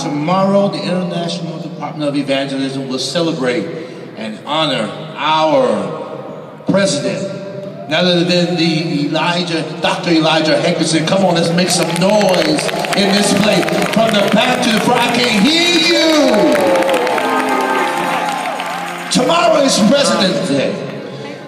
tomorrow the International Department of Evangelism will celebrate and honor our president, none other than the Elijah, Dr. Elijah Hankerson. Come on, let's make some noise in this place. From the back to the front, I can't hear you. Tomorrow is President's Day.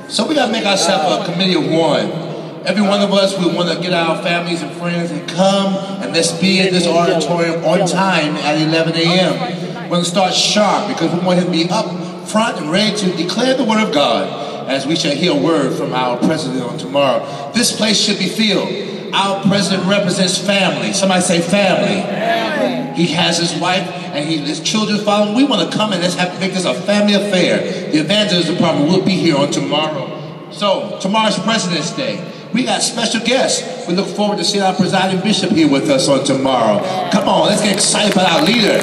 So we gotta make ourselves a committee of one. Every one of us, we want to get our families and friends and come and let's be in this auditorium on time at 11 a.m. We're going to start sharp because we want him to be up front and ready to declare the word of God as we shall hear a word from our president on tomorrow. This place should be filled. Our president represents family. Somebody say family. He has his wife and he, his children following. We want to come and let's have make this a family affair. The evangelist department will be here on tomorrow. So tomorrow's President's Day. We got special guests. We look forward to seeing our presiding bishop here with us on tomorrow. Come on, let's get excited about our leader,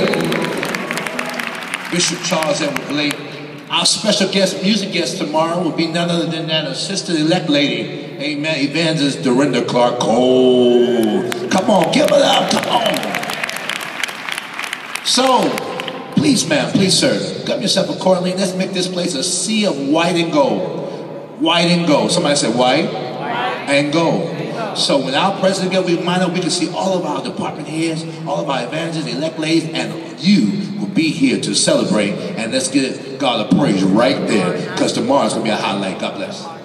Bishop Charles Edward Blake. Our special guest, music guest tomorrow will be none other than that assistant elect lady, Amen, Evangelist Dorinda Clark Cole. Come on, give it up, come on. So, please, ma'am, please, sir, govern yourself accordingly. Let's make this place a sea of white and gold. White and gold. Somebody said white and go. So when our president mind up, we can see all of our department heads, all of our evangelists, elect ladies, and you will be here to celebrate. And let's give God a praise right there, because tomorrow's going to be a highlight. God bless.